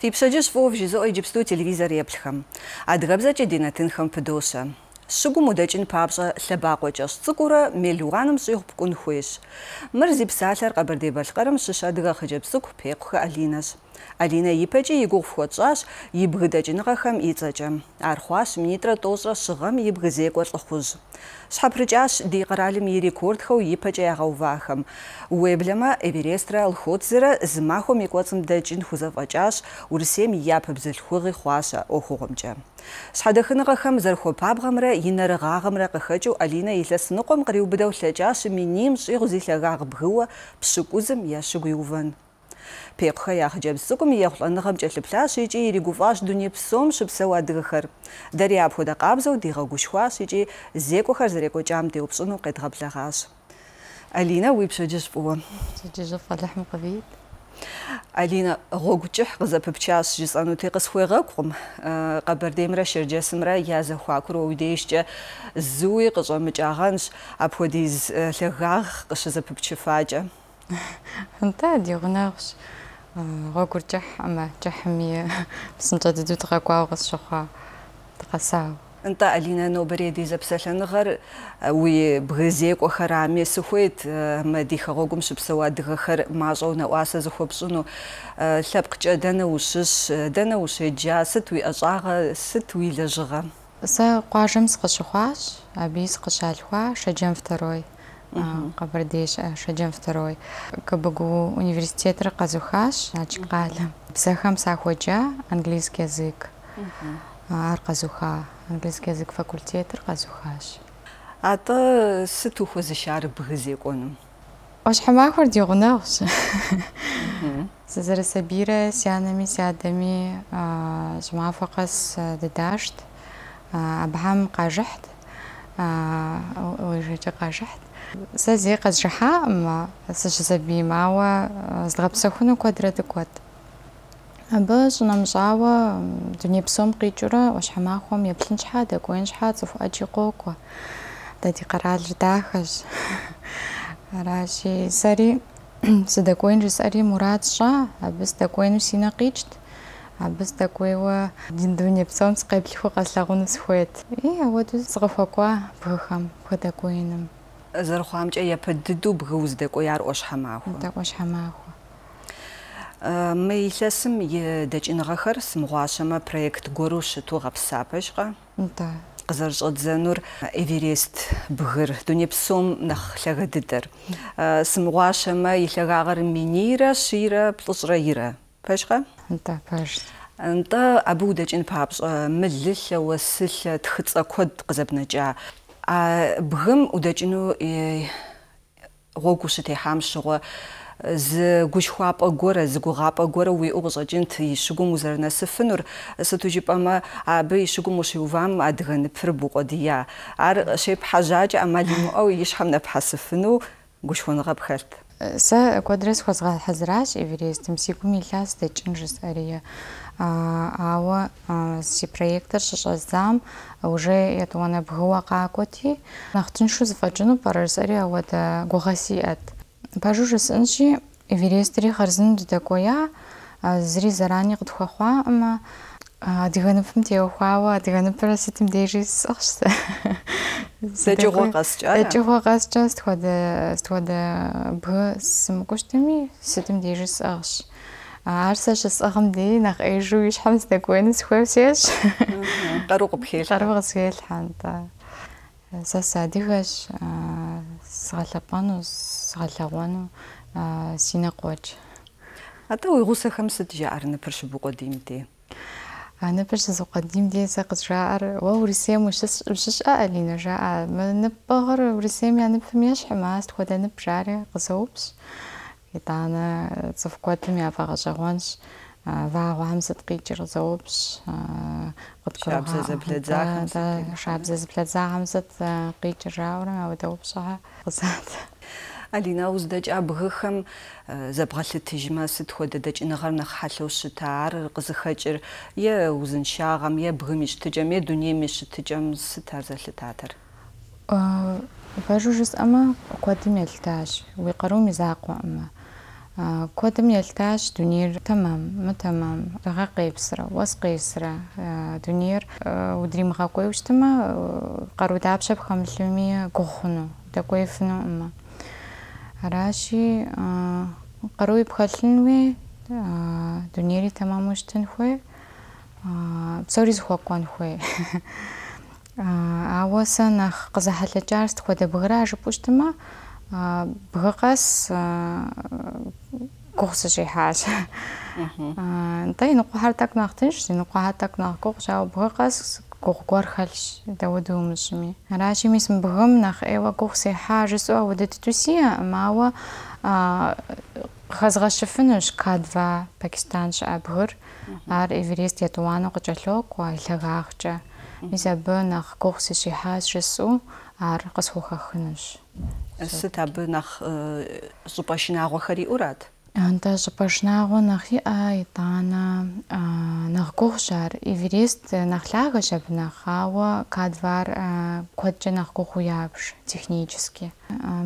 Фи пщэдджыжь фӀыуэ жызоӀэ иджыпсту телевизор еплъхэм. Адыгэбзэкӏэ ди нэтынхэм пыдощэ. Щыгум удэкӀын папщӀэ лъэбакъуэ кӀэщӀ цӀыкӀуурэ мелуаным щӀигъу. Мыр зи псалъэр Къэбэрдей-Балъкъэрым щыщ Алинэщ. Алинэ ипэкӀи и гугъу фхуэтщӀащ и бгы дэкӀыныгъэхэм и цӀэкӀэ. Ар хъуащ минитӏрэ тӏощӏрэ щыгъэм и бгы зекӏуэ лӀыхъужь. Щхьэпрыкӏащ ди къэралым и рекордхэу ипэкӀэ ягъэувахэм. Уеблэмэ Эверестрэ Алхотзэрэ зы махуэм и кӏуэцӏым дэкӀын хузэфӀэкӀащ, япэ бзылъхугъи хъуащ а ӏуэхугъуэмкӏэ. Щхьэдэхыныгъэхэм къриубыдэу минийм щӀигъу зи лъагагъ бгыуэ пщыкӀузым. Пекъухэ я хъыджэбз цӀыкӀум ехъулӀэныгъэм кӀэлъыплъащ икӀи иригуфӀащ дуней псом щыпсэу адыгэхэр. Дэри апхуэдэ къабзэу дигъэгушхуащ икӀи зекӀуэхэр зэрекӀуэкӀам деупщӀыну къедгъэблэгъащ. Алинэ уи пщэдджыжь фӀыуэ. Пщэдджыжьыр фӀэлыхьым къывит. Алинэ гъуэгу кӀыхь къызэпыпчащ жысӀэнути къысхуегъэгукъым. Къэбэрдеймрэ Шэрджэсымрэ я зэхуакур уи дежкӀэ зыуи къыщӀэмыкӀагъэнщ апхуэдиз лъагагъ къыщызэпыпчыфакӀэ. НтӀэ ди гъунэгъущ. Гъуэгур кӀыхьмэ, кӀыхьми псынщӀэ дыдэу дыкъэкӀуауэ къысщыхъуа, дыкъэсауэ. НтӀэ Алинэ нобэрей ди зэпсэлъэныгъэр уи бгызекӀуэхэрами сыхуейт мы ди хэгъуэгум щыпсэу адыгэхэр мащӀэу нэӀуасэ зыхуэпщӀыну. ЛъэпкъкӀэ дэнэ ущыщ, дэнэ ущеджа, сыт уи ӀэщӀагъэ, сыт уи лэжьыгъэ? Сэ къуажэм сыкъыщыхъуащ, абы сыкъыщалъхуа Шэджэм второй. Къэбэрдей щыӀэ Шэджэм второй. КБГУ университетыр къэзухащ Ачкъалэм. Бзэхэм сахуэджа английский язык. Ар къэзуха. Английский язык факультетыр къэзухащ. АтӀэ сыт ухуэзыщар бгы зекӀуэным? Ӏуащхьэмахуэр ди гъунэгъущ. Сызэрысабийрэ си анэми си адэми щӀымахуэ къэс дыдащт. Абыхьэм سازي قد جحا أما سجى زبي معوا زغب سخونو كودرد كود أباش نمجعوا دنيا بسوم قيجورا واش حماخوم يبلنش حادك وينش حادف وأجي قوكوا دادي قرال جداخش راشي ساري سدكوين جساري مراد شا أبس دكوين سينا قيجت абс такуева диндуне псомскай блиху галагунус хуэт и вот згофаква бхэм хөдакуиным Зэрыхъуамкӏэ япэ дыдэу бгы уздэкӀуеяр Ӏуащхьэмахуэ. Ӏуащхьэмахуэ. Мы илъэсым и дэкӀыныгъэхэр сымыгъуащэмэ проект гуэру щыту гъэпсапэжкъэ? НтӀэ. Къызэрыщӏэдзэнур Эверест бгыр, дуней псом нэхъ лъагэ дыдэр. Сымыгъуащэмэ и лъагагъэр минийрэ щийрэ плӏыщӏрэ ирэ. Пэжкъэ? НтӀэ, пэжщ. НтӀэ абы удэкӀын папщӀэ мылылъэ, уэсылъэ, тхыцӀэ куэд къызэбнэкӀа. А бгым удэкӀыну гъуэгу щытехьам щыгъуэ зы гушхуапӀэ гуэрэ, зы гугъапӀэ гуэрэ уиӀэу къыщӀэкӀынт и щыгум узэрынэсыфынур. Сыту жыпӀэмэ, абы и щыгум ущиувам адыгэ ныпыр букъуэдия. Ар щепхьэжьакӀэ Ӏэмал имыӀэу и щхьэм нэпхьэсыфыну гушхуэныгъэ пхэлът. Сэ куэдрэ схуэзгъэхьэзыращ Эверестым, си гум илъащ дэкӀын жысӀэрие. Ауэ си проектыр щыщӀэздзам уже етӀуанэ бгыуэ къакӀуэти, нэхъ тыншу зыфӀэкӀыну пӀэрэ жысӀэри ауэдэ гугъэ сиӀэт. Пэжу жысӀэнщи, Эверестри хъарзынэу дыдэкӀуея, зыри зэрани къытхуэхъуаӀымэ, адыгэ ныпым теухуауэ адыгэ ныпыр сытым дежи сӀыгъщ сэ. ДэкӀыгъуэ къэскӀэ? ДэкӀыгъуэ къэскӀэ сытхуэдэ бгы сымыкӀущтми, Аарсаш асахамди нах эжүүш хамснаг гэнэс хөвсэш. Дарууг бхэл. Даруугас хэл ханта. Саса дихаш сгалапану сгалагвану синагож. Ата уйгуса хамсад жаарна перш бугодимди. أنا برشا زوقا ديم دي ساقط جاعر ورسام وشش وشش أقلينا جاعر ما نبغر ورسام يعني بفمياش حماس تخوضا نبجاري قصوبش. ЦӀыху куэдым яфӀэгъэщӀэгъуэнщ. Вагъуэхэм сыт къикӀыр къызоупщ. Шабзэ зэблэдзахэм Шабзэ зэблэдзахэм сыт къикӀыр жаӀэурэ ауэдэ упщӀэ къызат. Алинэ уздэкӀа бгыхэм зэбгъэлъытыжмэ, сыт хуэдэ дэкӀыныгъэр нэхъ хьэлъэу щыта, ар къызыхэкӀыр е узыншагъэм, е бгым и щытыкӀэм, е дунейм и щытыкӀэм, сыт ар зэлъытатэр? Пэжу жысӀэмэ, куэдым елъытащ. Уи къарум и закъуэӀымэ. куэдым елъытащ дунейр тэмэм, мы тэмэм, гъэ къепсрэ, уэс къесрэ, дунейр удримыгъэкӏуейуэ щытымэ, къару дапщэ пхэмылъыми гугъу хъуну, дэкӏуеифынуӏымэ. Аращи къарууи пхэлъын хуей, дунейри тэмэму щытын хуей, псори зыхуэкӏуэн хуей. Ауэ сэ нэхъ къызэхьэлъэкӏар сыт а бхагас курс жи хааж а дай нуку хартак нахтын ш нуку хартак нах курс жаа бхагас кургуар халш давуд умшми рашимис бхам нах эва курси хааж су авдет туси мава а хазгашфнуш кадва пакистанш абхур ар эверест ятуано гжалок уайлагаагча мисабнах курси ши хааж су ар гас хухахнуш Сыт абы нэхъ щӀыпӀэ шынагъуэхэр иӀурат? НтӀэ щӀыпӀэ шынагъуэ нэхъ иӀэ, итӀанэ нэхъ гугъущ ар. Эверест нэхъ лъагэщ абы нэхъ, ауэ К2р куэдкӀэ нэхъ гугъуу ябж технически.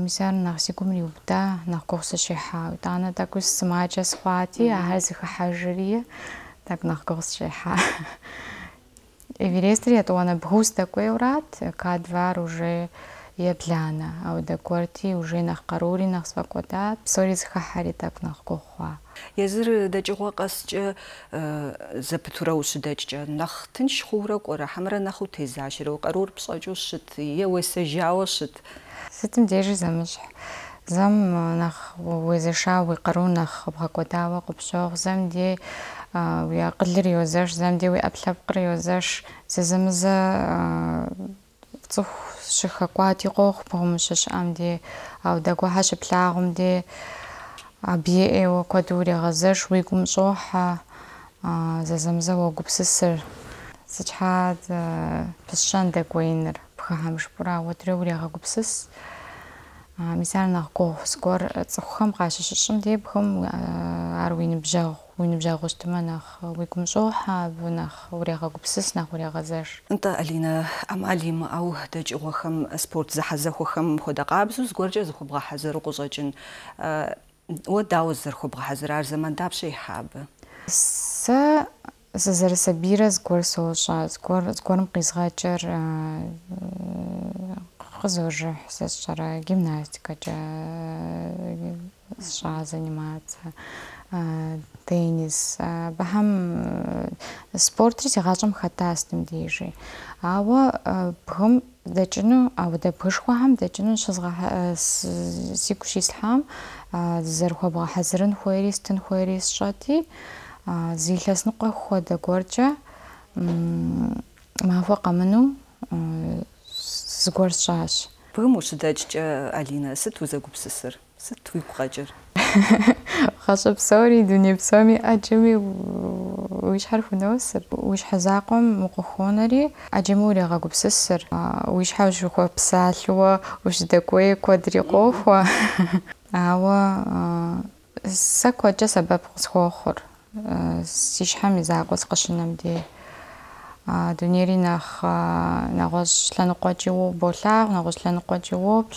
Мис ар нэхъ си гум ириубыда нэхъ гугъу сыщихьауэ. ИтӀанэ тӀэкӀу сымаджэ схъуати, ахьэр зыхыхьэжри, тӀэкӀу нэхъ гугъу сыщехьа. Эверестыр етӀуанэ бгыу сдэкӀуейуэрат, К2р уже ебланэ, ауэ дэкӀуэрти уже нэхъ къаруури нэхъ сфӀэкӀуэдат, псори зыхыхьэри тӀэкӀу нэхъ гугъу хъуа. Езыр дэкӀыгъуэ къэскӀэ зэпытурэ ущыдэкӀкӀэ нэхъ тынш хъуурэ кӀуэрэ, хьэмэрэ нэхъ утезащэрэ, къарур пщӀэкӀыу щыт, е уесэжауэ щыт? Сытым дежи зэмыщхь. Зэм нэхъ уезэшауэ, уи къару нэхъ бгъэкӀуэдауэ къыпщогъу, зэм де уи акъылыр йозэш, зэм де уи Ӏэпкълъэпкъыр йозэш, зэзэмызэ цӀыху щыхэкӀуати къохъу бгъумыщэ щыӀэм де, ауэ дэгуэхьэ щыплъагъум де, абы еӀейуэ куэду урегъэзэш, уи гум щӀохьэ, зэзэмызэ уогупсысыр. Сыщхьа пысщэн дэкӀуеиныр бгыхьэм жыпӀэурэ, ауэдрэ урегъэгупсыс. Мис ар нэхъ гугъу. Зыгуэр цӀыхухэм къащыщыщӀым де бгым ар уи ныбжьэгъу. Уи ныбжьэгъу щытымэ нэхъ уи гум щӀохьэ, абы нэхъ урегъэгупсыс, нэхъ урегъэзэш. НтӀэ, Алинэ, Ӏэмал имыӀэу дэкӀыгъуэхэм, спорт зэхьэзэхуэхэм хуэдэ къабзэу зыгуэркӀэ зыхуэбгъэхьэзыру къыщӀэкӀын. Уэ дауэ зэрыхуэбгъэхьэзыр? Ар зэман дапщэ ихьа абы? Сэ сызэрысабийрэ зыгуэр сощӀэ. Зыгуэрым къизгъэкӀыр къызожыхь, сэ сщӀэрэ, гимнастикэкӀэ сщӀа занимацца, теннис. Абыхэм спортри си гъащӀэм хэтащ стым дежи. Ауэ бгым дэкӀыну, ауэдэ бгышхуэхэм дэкӀыну сигу щислъхьам, зэрыхуэбгъэхьэзырын хуейри, стын хуейри сщӀэти, зи илъэс ныкъуэ хуэдэ гуэркӀэ махуэ къэмыну зугаар шааш. Бүгэмөшдөж э, Алина сыт үзэгүбсэсэр. Сыт туйгугажэр. خشب سوري دنيا بسامي أجمي ويش حرف نوسر ويش حزاقم مقخونري أجمي وري غاقو بسسر ويش حاوش وخو بسالو ويش دكوي كودري قوخو أوا ساكو جا سبب قصخو أخر سيش حامي زاقو سقشنم دي а дунеринах нагосланеқуатигуу болаар нагосланеқуатигуупл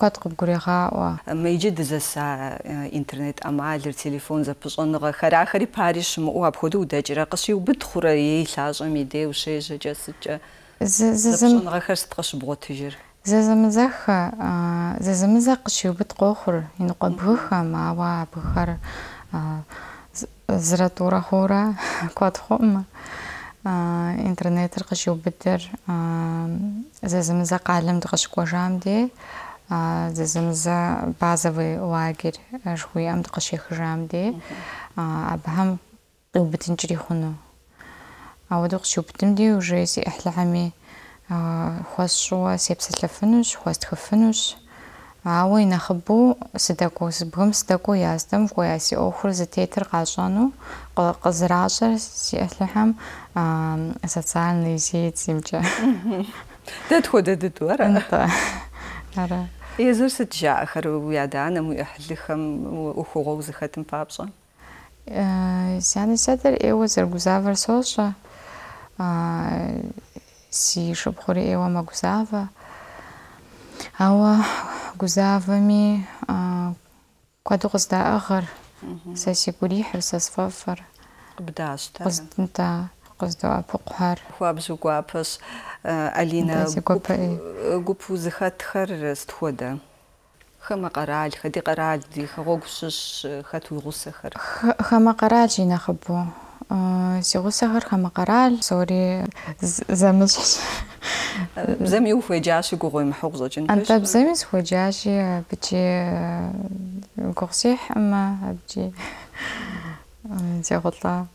квадроб гурегаа мэйжи дезаса интернет амаалер телефон запушоннера харахари паришм у обходу удажира қаши убит хура ей лажам иде ушеже жасыча запушоннера харстқаш бготижир зазамзах зазамзах қаши убит қохур инқо бхыха маава бхар зратура хора квадхома тӀурэ хъурэ куэд хъуӀумэ. Интернетыр къыщиубыдыр зэзэмызэ къалэм дыкъыщыкӀуэжам де, зэзэмызэ базовый лагерь жыхуиӀэм дыкъыщехыжам де, абыхэм къиубыдынкӀри хъуну. Ауэдэу къыщиубыдым де уже си Ӏыхьлыхьэми хуэсщӀыуэ сепсэлъэфынущ, хуэстхыфынущ. Ауэ и нэхъыбэу сыдэкӀуэу, бгым сыдэкӀуэу яздэм вкӀуея си Ӏуэхур зытетыр къащӀэну къызэращӀэр си Ӏыхьлыхьэм социальные сетимкӀэ. Дэ тхуэдэ дыдэу ара? НтӀэ. Ара. Езыр сыт жаӀэхэр уи адэ-анэм, уи Ӏыхьлыхэм Ӏуэхугъуэу зыхэтым папщӀэ? Си анэ си адэр Ӏейуэ зэрыгузавэр сощӀэ. Си шыпхъури Ӏейуэ мэгузавэ. Ауэ си гур ихьыр сэ сфӏэфӏыр Къыбдащтэ. къыздынтӏа къыздоӏэпыкъухьэр Хуабжьу гуапэщ. Э, Алинэ Да, си гуапэ, ей. гуп- гуп узыхэтхэр стхуэдэ? Хэмэ къэрал, хэди къэрал, ди хэгъуэгу щыщ хэт уи гъусэхэр. Х- хамэ къэрал и Э, сигусахар хамагарал сори замж зами ухвежаши гугой махугзочин анта бзами схвежаши э, бичи э, гурсих ама абжи зягулла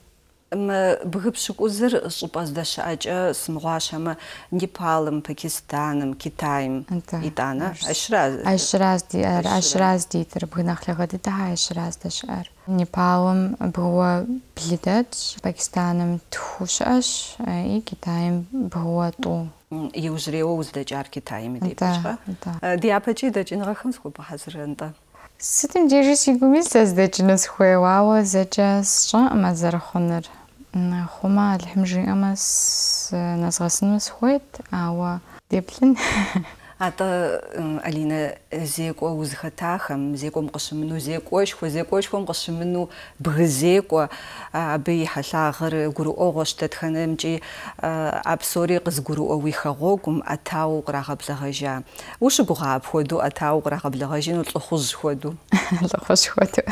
антӏэбзэми схуэджащи абыкӏи гугъу сихьмэ абыкӏи э, зегъулӏа Мы бгы пщыкӏузыр щӏыпӏэ здэщыӏэкӏэ сымыгъуащэмэ Непалым, Пакистаным, Китаем итӏанэ. Ащра Айщраз диӏэр, Айщраз. айщраз дитыр бгы нэхъ лэгъэдыдыхьэ айщраз дэщыӏэр. Непалым бгыуэ блы дэтщ, Пакистаным тху щыӏэщ, и Китаем бгыуэ тӏу. иужьрейуэ уздэкӏар Китаем Антэ, идепӏыщхьэ. антэ. Э, Ди япэкӏи дэкӏыныгъэхэм схуэбгъэхьэзырэ-нтӏэ. Сытым дежи си гуми сэ здэкӏыну сыхуейуэ, ауэ зэкӏэ сщӏэӏымэ зэрыхъуныр. خوما الحمجي امس آه، ناس غاسنوس خويت آه، اوا ديبلن деплъын. АтӀэ м, Алинэ зекӏуэ узыхэтахэм, зекӏуэм къыщымыну зекӏуэшхуэ, зекӏуэшхуэм къыщымыну бгызекӏуэ, а, абы и хьэлъагъыр гурыӏуэгъуэщ дэтхэнэмкӏи, а, а псори къызгурыӏуэ уи хэгъуэгум ӏэтауэ кърагъэблэгъэжа. Ущыгугъа апхуэдэу ӏэтауэ кърагъэблэгъэжыну лӏыхъужь хуэдэу? лӏыхъужь хуэдэу.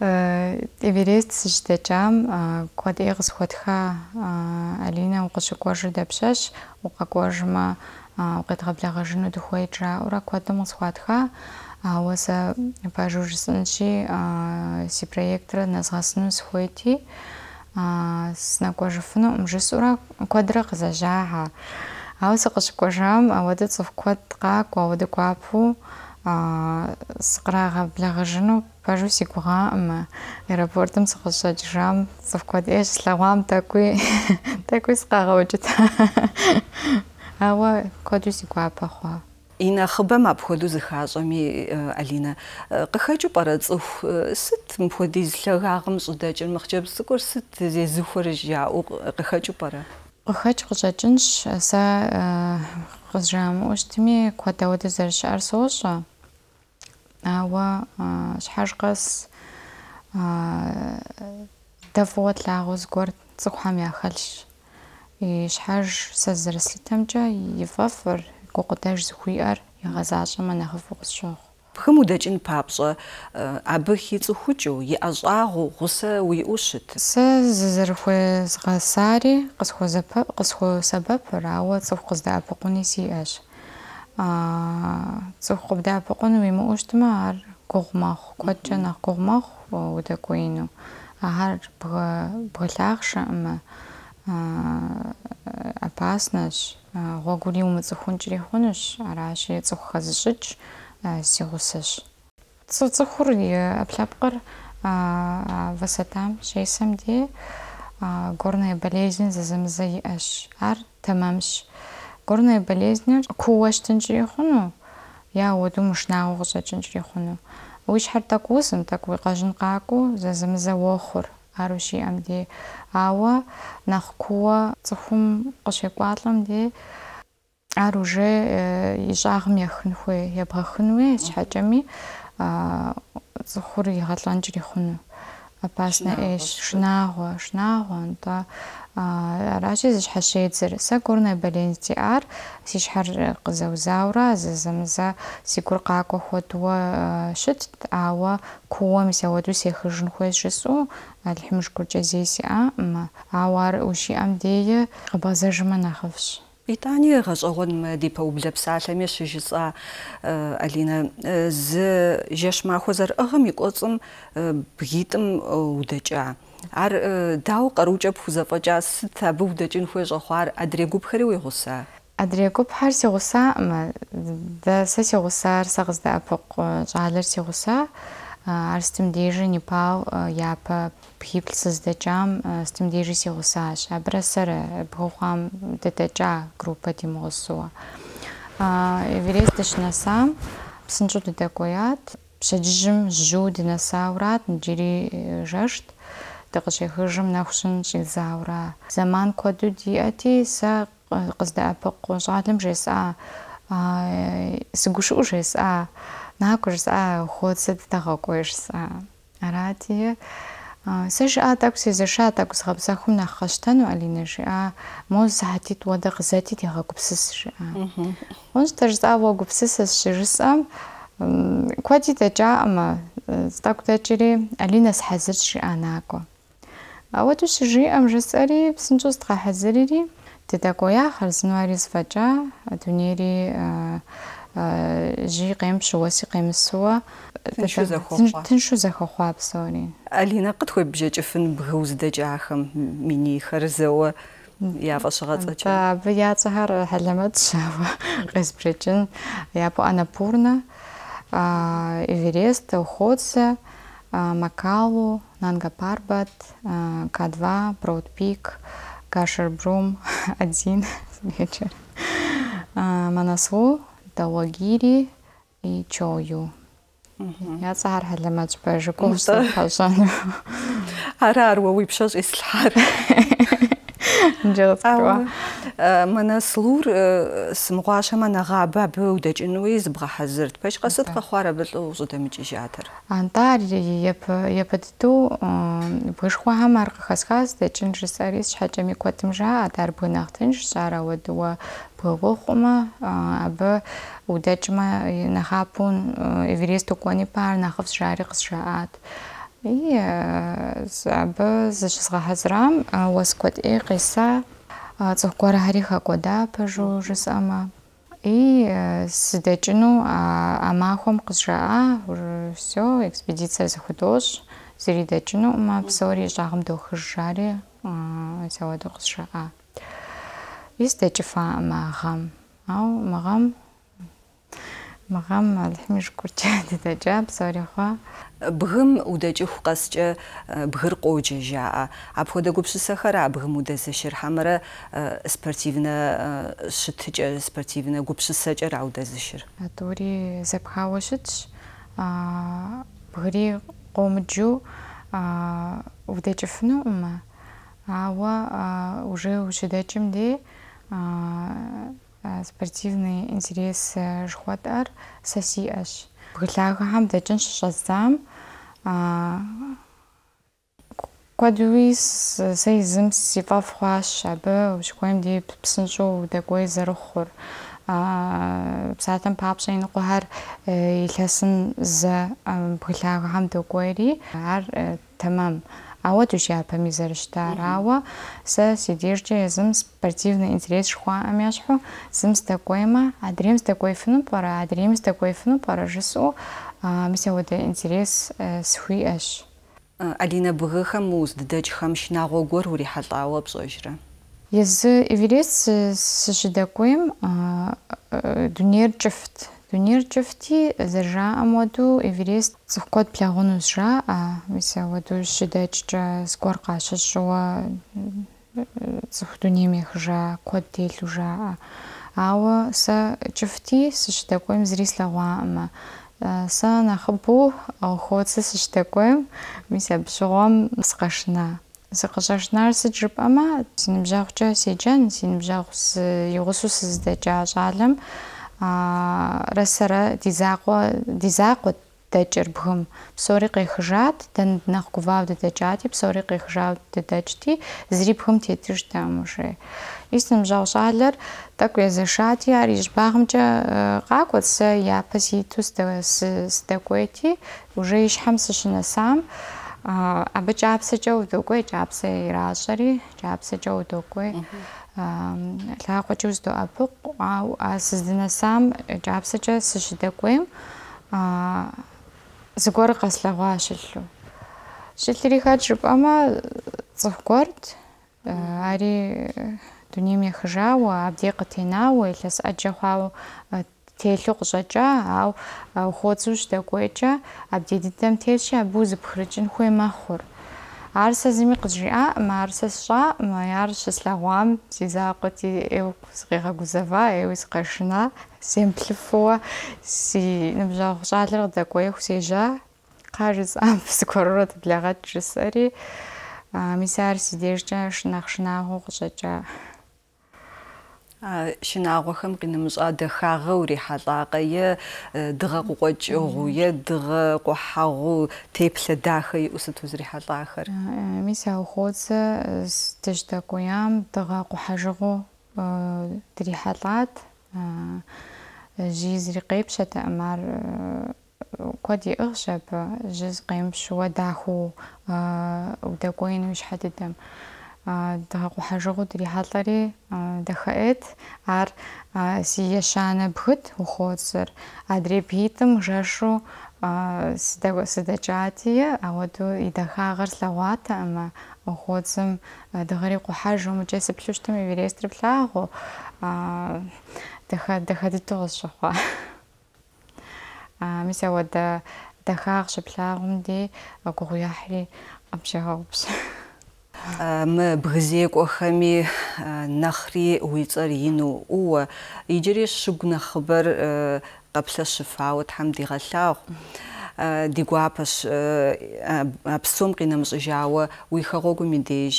Э, Эверест сыщыдэкӏам э, куэд ӏей къысхуэтха э, Алинэ укъыщыкӏуэжыр дэпщэщ, укъэкӏуэжмэ укъедгъэблэгъэжыну дыхуейт жаӏэурэ куэдым къысхуатха, ауэ сэ пэжу жысӏэнщи си проектыр нэзгъэсыну сыхуейти, э, сынэкӏуэжыфыну жысӏэурэ куэдрэ къызэжьагъэ. Ауэ сыкъыщыкӏуэжам ауэдэ цӏыху куэд къакӏуэ, ауэдэ гуапэу сыкърагъэблэгъэжыну пэжу си гугъаӏымэ. Аэропортым сыкъыщэкӏыжам цӏыху куэд ӏейщ слъэгъуам тӏэкӏуи тӏэкӏуи сыкъагъэукӏыт. Ауэ куэду си гуапэ хъуа. И нэхъыбэм апхуэдэу зыхащӏэми, э, Алинэ, къыхэкӏыу пӏэрэ цӏыху э, сыт мыпхуэдиз лъагагъым щӏыдэкӏыр мыхъджэбз цӏыкӏур сыт зезыхуэр жаӏэу къыхэкӏыу пӏэрэ? Къыхэкӏ къыщӏэкӏынщ, сэ къызжамыӏэу щытми куэд ауэдэ зэрыщыӏэр сощӏэ. Ауэ щхьэж къэс э, дэ фӏыуэ тлъагъуэ зыгуэр цӏыхухэм яхэлъщ. И щхьэж сэ зэрыслъытэмкӏэ и фӏэфӏыр, гукъыдэж зыхуиӏэр игъэзащӏэмэ нэхъыфӏу къысщохъу. Бгым удэкӏын папщӏэ, э, абы хицӏыхукӏыу, иӏэщӏагъыу, гъусэ уиӏэу щыт. Сэ зызэрыхуезгъэсари къысхуэзэпэ- къысхуэсэбэпыр, ауэ цӏыху къыздэӏэпыкъуни сиӏэщ. А, Цӏыху къыбдэӏэпыкъун уимыӏэу щытмэ, ар гугъу мэхъу, куэдкӏэ нэхъ гугъу мэхъу удэкӏуеину. Ахьэр бгы- бгылъахъшэӏымэ, а, опаснэщ, а, гъуэгури умыцӏыхункӏри хъунущ, аращи цӏыху хэзыщӏыкӏ а, си гъусэщ. Цӏы- Цӏыхур и ӏэпкълъэпкъыр а, высотам щесэм де а, горная болезнь зэзэмызэ иӏэщ. Ар тэмэмщ. Горная болезньыр куууэ щытынкӏри хъуну, е ауэдэу мышынагъуэу къыщӏэкӏынкӏри хъуну. Уи щхьэр тӏэкӏу узым, тӏэкӏу уи къэжьын къакӏуэу зэзэмызэ уохъур. аруши амди ава нахкуа цухум къышекӏуалӏэм ди ар уже э, ищӏагъым яхын хуей ебгъэхын хуей щхьэкӏэми цӏыхур игъэлӏэнкӏэр ихъуну. Опасно ӏейщ, шынагъуэ, шынагъуэ, нтӏэ. А, Аращи зыщхьэщедзыр. Сэ горная болезнь зиӏар си щхьэр къызэузауэ, зэзэмызэ си гур къакӏуэ хуэдууэ э, щытт, ауэ куууэ мис ауэдэу сехыжын хуейщ жысӏэу, Алыхьым жыгуркӏэ зэи сиӏэӏымэ. Ауэ ар ущиӏэм деи къыбгъэзэжымэ нэхъыфӏщ. ИтӀани гъэщӀэгъуэн мы ди пэублэ псалъэми щыжысӀа э, Алинэ э, зы жэщ махуэ зэрыӀыгъым и кӀуэцӀым э, бгитӀым э, удэкӀа. Ар э, дауэ къарукӀэ пхузэфӀэкӀа сыт абы удэкӀын хуей щӀэхъуар адрей гупхэри уегъуса? Адрей гупхэр си гъусаӏымэ. Дэ сэ си гъусар сэ къыздэӏэпыкъу щӏалэр си гъуса. Стым дежи Непал э, япэ бгиплӏ сыздэкӏам э, стым дежи си гъусащ. Абырэ сэрэ бгыхъуам дэдэкӏа группэ димыгъусэуэ. Эверест дыщынэсам псынщӏэу дыдэкӏуеят. Пщэдджыжьым жьыу дынэсауэрат, иджыри э, жэщт. Дыкъыщехыжым нэху щын щӏидзауэрэ. Зэман куэду диӏэти, сэ къыздэӏэпыкъу щӏалэм жесӏа, сыгушыӏэу жесӏа. ნაკურს ა ხოცეთ და გაკვერს არათი სეშ ა ტაქსიზე შა ტაქვს ხაბსახუნ ახაშთან ალინეში ა მოზათით ვადა გზათით იაგუბსისში ა მონსტერს ა ვაგუბსისში ჟსამ ქვაჯიტა ჯაამა სტაკუდაჭირი ალინას ჰაზრში ანაკო ავატუში ჟიამ ჟსარი ბსნჯოს თხა ჰაზრირი დედაგოя ხარზნუარის ვაჭა დუნიერი აა къемщу уэси къемысууэ тыншу зэхэхъуа псори. Алинэ къытхуебжьэкӏыфын бгы уздэкӏахэм минийхэр зэуэ? Я фӏэщыгъэцӏэкӏэ. Абы я цӏэхэр хьэлэмэт щауэ къезбжэкӏын япэ Анапурна, Эверест, Макалу, Нанга Парбат, К2, Броуд Пик, Гашербрум, один вечер, Манасу, دواجيري تشويو يصحر هلا ما تبرج كوست حسن هرار وويبشاش إسلحار جلسكوا منا سلور سمغاشا منا غابة بودة جنويز بغا حزرت باش قصد قخوارة بالوزو دمجي جاتر انتار يبدتو بغشخوا هم ارق خسخاس دجن جساريس شحاجة ميكواتم جا اتار بوناختن جسارة ودوا хъумэ абы удэкӏмэ нэхъапэу Эверест укӏуэни пар нэхъыфӏ жари къызжаӏат. И абы зыщызгъэхьэзырам уэс куэд ӏей къеса цӏыху гуэрхьэри хэкӏуэда пэжу жысӏэмэ. И сыдэкӏыну а махуэм къызжаӏа экспедиция зыхудощ зыри дэкӏынуӏымэ псори щӏагъым дохыж жари ауэдэу къызжаӏа. И сдэкӏыфаӏымэ а гъэм. Ау мы гъэм мы гъэм Алыхьым и жыгуркӏэ дыдэкӏа псори хъуа. Бгым удэкӏыху къэскӏэ бгыр къоджэ жаӏэ. Апхуэдэ гупсысэхэр а бгым удэзыщыр хьэмэрэ спортивнэ щытыкӏэ, спортивнэ гупсысэкӏэ раудэзыщыр? Тӏури зэпхауэ щытщ. Бгыри къомыджу удэкӏыфынуӏымэ. Ауэ уже ущыдэкӏым дей спортивные интересы жхуатар э, сасиаш глагам дэжин шазам квадуис э, сайзм сива фхаш абэ ушхуэм ди псэнжо дэгой зэрхур а сатан папшын гохар э, илхэсэн з бглагам дэгойри ар тамам. Ауэдущ япэми зэрыщтар. Ауэ сэ си дежкӏэ езым спортивный интерес жыхуаӏэм ещхьу зым сдэкӏуеймэ, адрейм сдэкӏуеифыну пӏэрэ, адрейм сдэкӏуеифыну пӏэрэ жысӏэу мис ауэдэ интерес схуиӏэщ. Алинэ бгыхэм уздыдэкӏхэм шынагъуэ гуэр урихьэлӏауэ пщӏэжрэ? Езы Эверест сыщыдэкӏуейм дунейр кӏыфт. Дунейр кӏыфти зэрыжаӏэм хуэдэу Эверест цӏыху куэд плъагъунущ жаӏэ. Мис ауэдэу щыдэкӏкӏэ зыгуэр къащыщӏууэ цӏыху дунейм ехыжа куэд телъу жаӏэ. Ауэ сэ кӏыфти сыщыдэкӏуейм зыри слъэгъуаӏымэ. Сэ нэхъыбэу Охотсэ сыщыдэкӏуейм, мис абы щыгъуэм сыкъэшына. Сыкъыщӏэшынар сыт жыпӏэмэ, си ныбжьэгъукӏэ седжэн, си ныбжьэгъу игъусэу сыздэкӏа щӏалэм рысэрэ ди закъуэ ди закъуэ дэкӏыр бгым. Псори къехыжат, дэнэ нэхъ гувауэ дыдэкӏати, псори къехыжауэ дыдэкӏти, зыри бгым тетыжтэм уже. Ис ныбжьэгъу щӏалэр тӏэкӏу езэшати, ар и щӏыбагъымкӏэ къакӏуэт сэ япэ ситу сыдэкӏуейти, уже и щхьэм сыщынэсам, абы кӏапсэкӏэ удокӏуей, кӏапсэ иращӏэри, кӏапсэкӏэ удокӏуей. лаагуч үзду апук ау асыздынасам жапсача сышидакуем зыгор гаслага ашиллу шилтери хаджип ама цухгорд ари дүним яхжау абди гатинау илэс ажахау телу гжажа ау хоцуш дакуэча абдидитэм телши абу зыпхрыжин хуэмахур. Ар сэ сщӏаӏымэ, ар щыслъэгъуам си закъуэти ӏейуэ сыкъигъэгузэва, ӏейуи сыкъэшына, семыплъыфэуэ си ныбжьэгъу щӏалэр къыдэкӏуеиху сежьа, кхъа жысӏам зыгуэрурэ дыблэгъэкӏ жысӏэри, мис ар си дежкӏэ нэхъ шынагъуэу къыщӏэкӏа. шынагъохэм къинымышӏа дэхагъэу рихьалӏакъэ е дыгъэ къукъокӏыгъу е дыгъэ къухьагъу теплъэ дахэ иӏу сыту зрихьалӏахэр. Мис яухъодзэ стэжьтэкъоям дыгъэ къухьэжыгъу дрихьалӏат. Жьи зри къепщэт ар куэд иӏыгъщ абы жьы къемщыуэ дахэу удэкӏуеину и щхьэ дыдэм. дагу хажгууд ири халари дахаэт ар сияшана бхыт ухоцэр адрепитым жашу сдэг сдэчатия а вот и дахагар лавата ама ухоцэм дагари кухажум джесэплюштым и верестреплагу даха дахадитогос шахва а мися вот дахаг шеплагум ди кугуяхри апшагавпс мы бгызекӏохэми нэхъри уи цӏэр ину ӏууэ иджыри щыгу нэхъыбэр къэплъэщыфауэ тхьэм дигъэлъагъу. ди гуапэщ а псом къинэмыщӏыжауэ уи хэгъуэгум и деж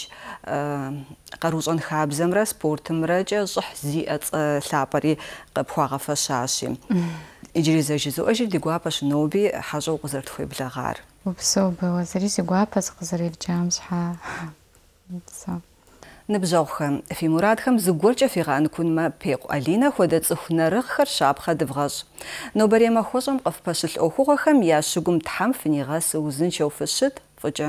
къарущӏэн хабзэмрэ спортымрэкӏэ щӏыхь зиӏэ цӏэ лъапӏэри къыпхуагъэфэщащи. Иджыри зэжызуӏэжыр ди гуапэщ ноби хьэщӏэу къызэрытхуеблэгъар. Упсэу бэуэ зыри си гуапэщ къызэребджам щхьа. Ныбжьэгъухэм, фи мурадхэм зыгуэркӏэ фигъэӏэнкунмэ, пекъу Алинэ хуэдэ цӏыху нарыгъхэр щапхъэ дывгъэщӏ. Нобэрей махуэщӏэм къыфпэщылъ ӏуэхугъуэхэм я щыгум Тхьэм фынигъэсу узыншэу фыщыт, фӏыкӏэ.